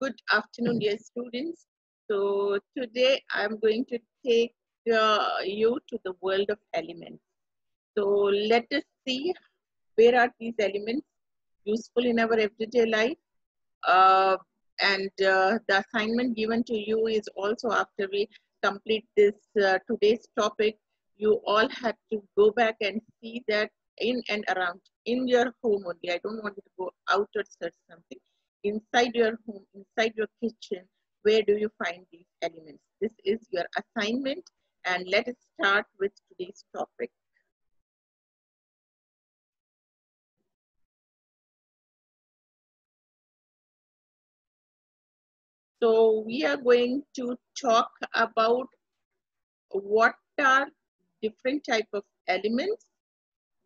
Good afternoon, dear students. So today I'm going to take uh, you to the world of elements. So let us see where are these elements useful in our everyday life. Uh, and uh, the assignment given to you is also after we complete this uh, today's topic, you all have to go back and see that in and around in your home only. I don't want you to go out or search something inside your home, inside your kitchen, where do you find these elements? This is your assignment and let us start with today's topic. So we are going to talk about what are different type of elements,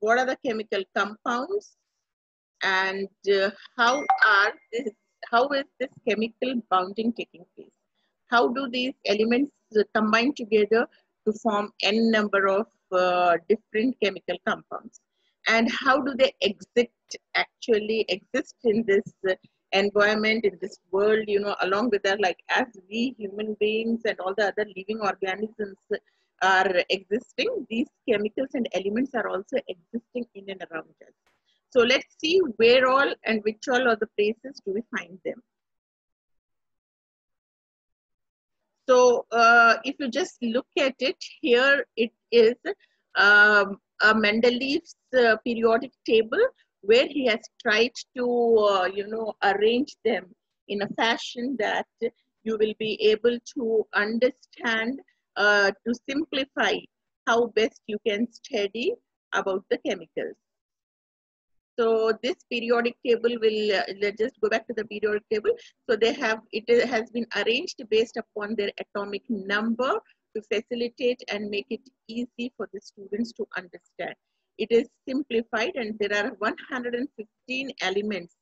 what are the chemical compounds, and uh, how are this how is this chemical bonding taking place? How do these elements uh, combine together to form n number of uh, different chemical compounds? And how do they exist actually exist in this uh, environment in this world you know along with that like as we human beings and all the other living organisms are existing these chemicals and elements are also existing in and around us so let's see where all and which all are the places do we find them. So uh, if you just look at it, here it is um, a Mendeleev's uh, periodic table where he has tried to, uh, you know, arrange them in a fashion that you will be able to understand, uh, to simplify how best you can study about the chemicals. So this periodic table will, uh, let's just go back to the periodic table. So they have, it has been arranged based upon their atomic number to facilitate and make it easy for the students to understand. It is simplified and there are 115 elements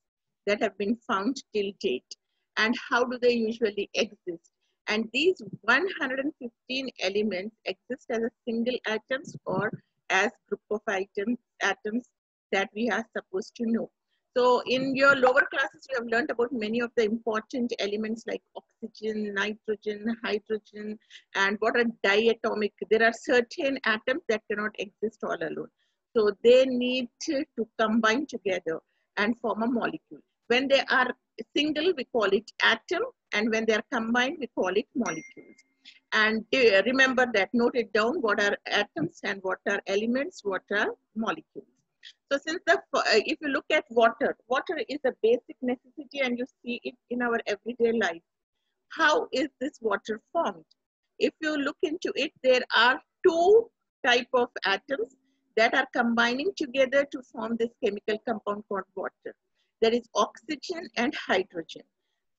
that have been found till date. And how do they usually exist? And these 115 elements exist as a single atoms or as group of items, atoms that we are supposed to know. So in your lower classes, you have learned about many of the important elements like oxygen, nitrogen, hydrogen, and what are diatomic. There are certain atoms that cannot exist all alone. So they need to, to combine together and form a molecule. When they are single, we call it atom, and when they are combined, we call it molecules. And remember that, note it down, what are atoms and what are elements, what are molecules. So since the, uh, if you look at water, water is a basic necessity and you see it in our everyday life. How is this water formed? If you look into it, there are two type of atoms that are combining together to form this chemical compound called water. There is oxygen and hydrogen.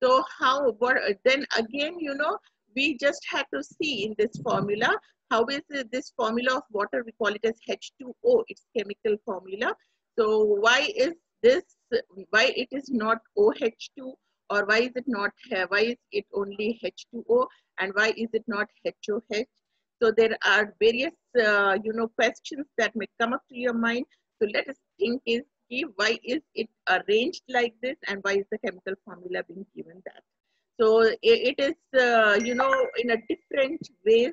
So how, what, then again, you know, we just have to see in this formula how is this formula of water? We call it as H2O, its chemical formula. So why is this, why it is not OH2 or why is it not, why is it only H2O and why is it not HOH? So there are various, uh, you know, questions that may come up to your mind. So let us think is, why is it arranged like this and why is the chemical formula being given that? So it, is, uh, you know, in a different ways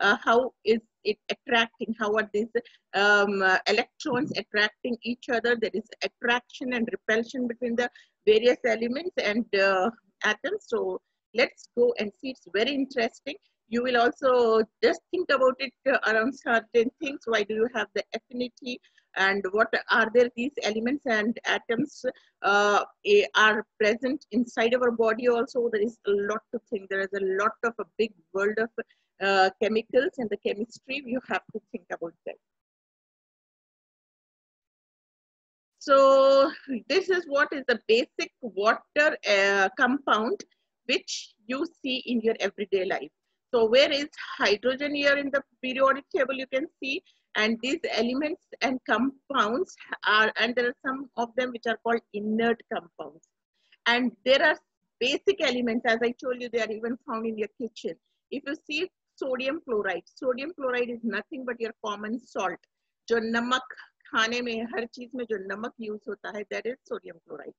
uh, how is it attracting, how are these um, uh, electrons attracting each other. There is attraction and repulsion between the various elements and atoms. So let's go and see, it's very interesting. You will also just think about it uh, around certain things. Why do you have the affinity and what are there these elements and atoms uh, are present inside our body also there is a lot to think there is a lot of a big world of uh, chemicals and the chemistry, you have to think about that. So this is what is the basic water uh, compound which you see in your everyday life. So where is hydrogen here in the periodic table you can see and these elements and compounds are and there are some of them which are called inert compounds and there are basic elements as I told you they are even found in your kitchen. If you see sodium chloride. Sodium chloride is nothing but your common salt. जो नमक खाने में हर चीज में जो नमक use होता है that is sodium chloride.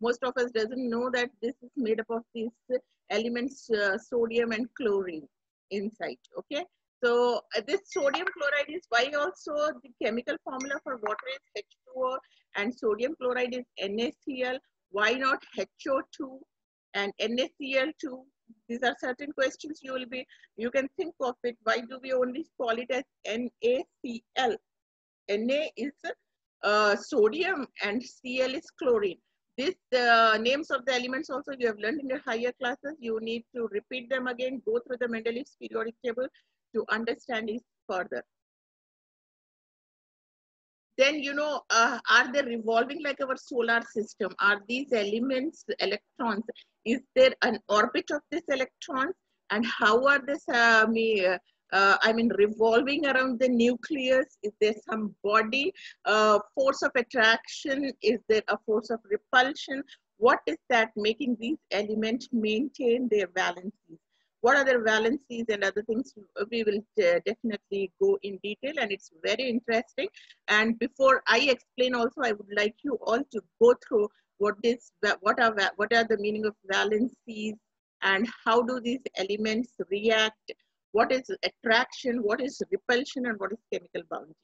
most of us doesn't know that this is made up of these elements, uh, sodium and chlorine inside, okay? So uh, this sodium chloride is why also the chemical formula for water is H2O and sodium chloride is NaCl. Why not HO2 and NaCl2? These are certain questions you will be, you can think of it. Why do we only call it as NaCl? Na is uh, sodium and Cl is chlorine. This uh, names of the elements also you have learned in your higher classes. You need to repeat them again, go through the Mendeleev's periodic table to understand it further. Then, you know, uh, are they revolving like our solar system? Are these elements, electrons, is there an orbit of these electrons? And how are this, uh, me, uh, uh, I mean, revolving around the nucleus? Is there some body uh, force of attraction? Is there a force of repulsion? What is that making these elements maintain their valencies? What are other valencies and other things we will uh, definitely go in detail and it's very interesting. And before i explain also i would like you all to go through what is what are what are the meaning of valencies and how do these elements react? What is attraction what is repulsion and what is chemical bounding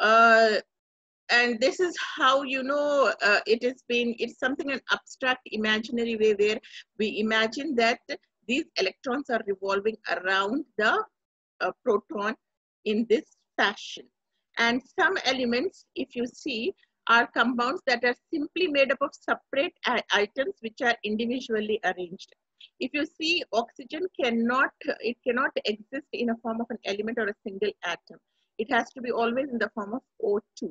uh, and this is how you know uh, it has been it's something an abstract imaginary way where we imagine that these electrons are revolving around the uh, proton in this fashion. And some elements, if you see, are compounds that are simply made up of separate items which are individually arranged. If you see, oxygen cannot, it cannot exist in a form of an element or a single atom. It has to be always in the form of O2.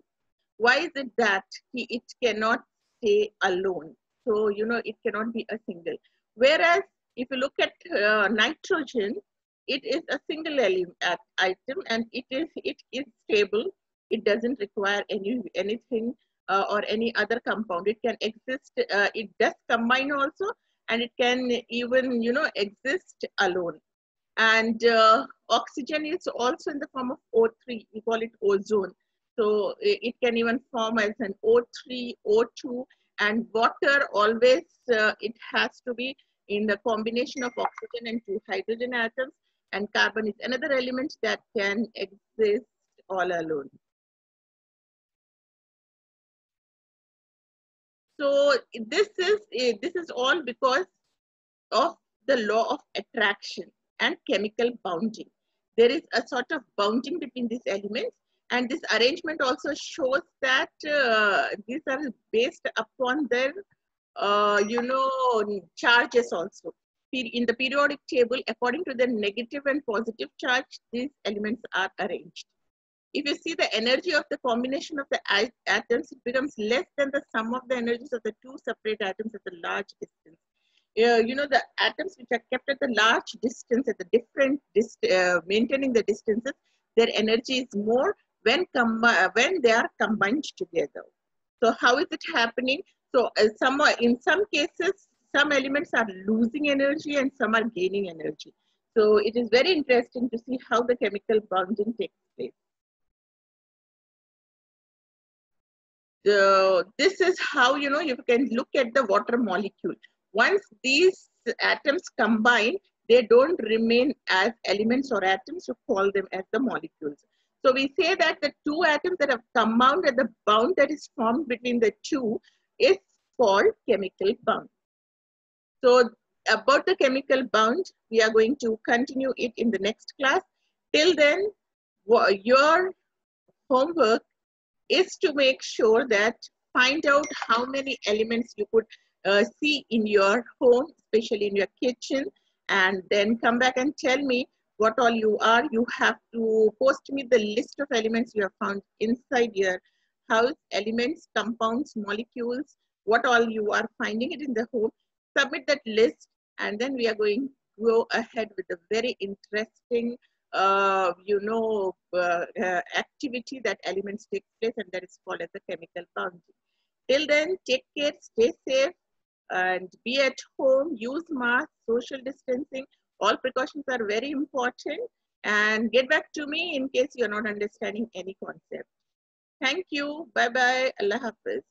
Why is it that it cannot stay alone? So, you know, it cannot be a single. Whereas if you look at uh, nitrogen, it is a single element item and it is it is stable. It doesn't require any anything uh, or any other compound. It can exist. Uh, it does combine also, and it can even you know exist alone. And uh, oxygen is also in the form of O3. We call it ozone. So it can even form as an O3, O2, and water always uh, it has to be in the combination of oxygen and two hydrogen atoms and carbon is another element that can exist all alone. So this is this is all because of the law of attraction and chemical bounding. There is a sort of bounding between these elements and this arrangement also shows that uh, these are based upon their uh, you know, charges also. In the periodic table, according to the negative and positive charge, these elements are arranged. If you see the energy of the combination of the atoms, it becomes less than the sum of the energies of the two separate atoms at a large distance. Uh, you know, the atoms which are kept at the large distance, at the different, dist uh, maintaining the distances, their energy is more when, when they are combined together. So how is it happening? So uh, some in some cases, some elements are losing energy and some are gaining energy. So it is very interesting to see how the chemical bonding takes place. So this is how you know you can look at the water molecule. Once these atoms combine, they don't remain as elements or atoms, you call them as the molecules. So we say that the two atoms that have combined and the bond that is formed between the two is called chemical bond. So about the chemical bond, we are going to continue it in the next class. Till then, your homework is to make sure that find out how many elements you could uh, see in your home, especially in your kitchen, and then come back and tell me what all you are. You have to post me the list of elements you have found inside your house, elements, compounds, molecules, what all you are finding it in the home, submit that list, and then we are going to go ahead with a very interesting, uh, you know, uh, uh, activity that elements take place, and that is called as a chemical bounding. Till then, take care, stay safe, and be at home, use mask, social distancing. All precautions are very important. And get back to me in case you're not understanding any concept. Thank you. Bye-bye. Allah Hafiz.